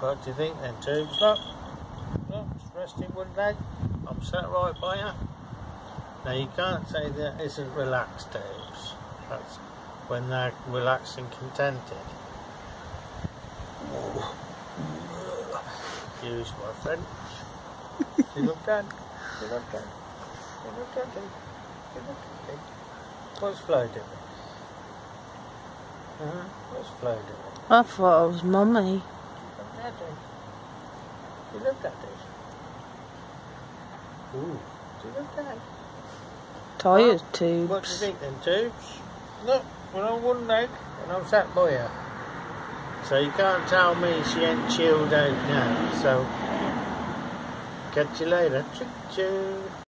What do you think then, Tubes? Look, look, it's resting one leg. I'm sat right by you. Now you can't say that isn't relaxed, Tubes. That's when they're relaxed and contented. Use my French. you look good. You look good. You look good. You look good. What's Flo doing? Uh-huh. What's Flo doing? I thought it was mummy. Look at You look at this. Ooh. Do you look at it? Tired What tubes. do you think then, Tubes? Look, we're on one leg and I'm sat by her. So you can't tell me she ain't chilled out now. So, catch you later. Choo choo.